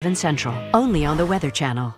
Seven Central, only on the Weather Channel.